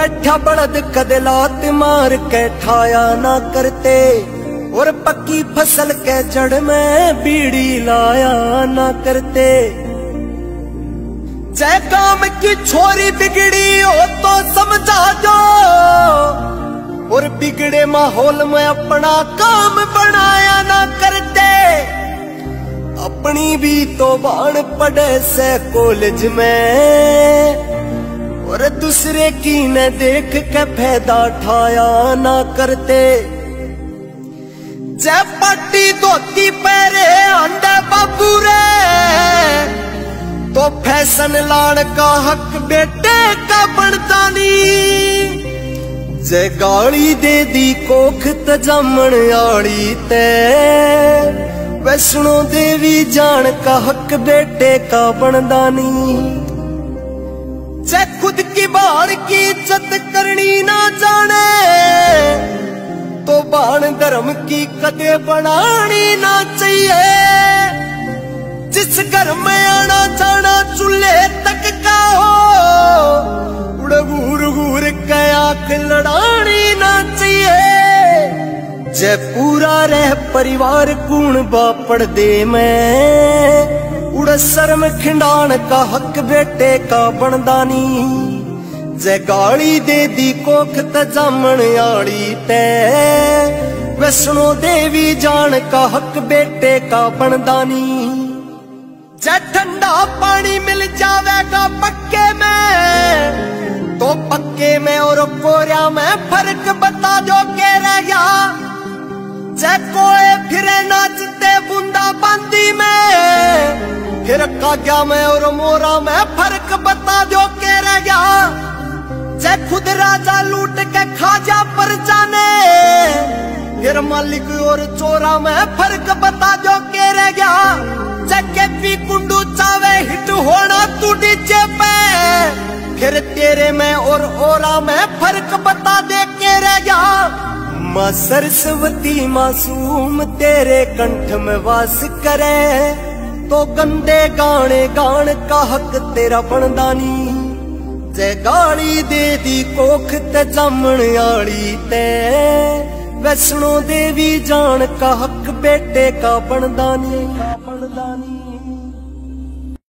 बैठा बड़द कद मार के ना करते। और पक्की फ़सल के जड़ में बीड़ी लाया ना करते। जय काम की छोरी बिगड़ी हो तो समझा दो। और बिगड़े माहौल में अपना काम बनाया ना करते। अपनी भी तो बाण पड़े से कॉलेज में। और दूसरे की न देख के फ़ायदा ठाया ना करते जय पट्टी धोती पैरे आंदे बाबू रे तो फ़ैशन लाड़ का हक बेटे का बनता नहीं जय गाली दे दी कोख तजमण आड़ी ते वैष्णो देवी जान का हक बेटे का बनदा नहीं जय खुद की बाण की इज़्ज़त करनी ना जाने तो बाण धर्म की कदे बनानी ना चाहिए। जिस घर में आना जाना चूल्हे तक का हो, उड़ घूर के लड़ानी ना चाहिए। जय पूरा रह परिवार कूण बापड़ दे में, उड़ शर्म खिंडान का हक बेटे का बनदानी जय गाली दे दी कोख त जामण आड़ी ते। वैष्णो देवी जान का हक बेटे का बनदानी जय ठंडा पानी मिल जावेगा पक्के में तो पक्के में और कोरिया में फ़र्क बता दो के रह गया जय कोए फिरे नाचते बूंदा बांदी में, फिर काग्या में और मोरा में फ़र्क बता दो के रह गया जय खुद राजा लूट के खाजा पर जाने। फिर मालिक और चोरा में फ़र्क बता दो के रह गया। जय पी कुंडू चावे हिट होना तू डीजे पे फिर तेरे में और ओरा में फ़र्क बता दे के रह गया। माँ सरस्वती मासूम तेरे कंठ में वास करे। तो गंदे गाने गान का हक तेरा बनदानी जय गाली दे दी कोख ते जामण आली ते वैष्णो देवी जान का हक बेटे का बनदानी का बनदानी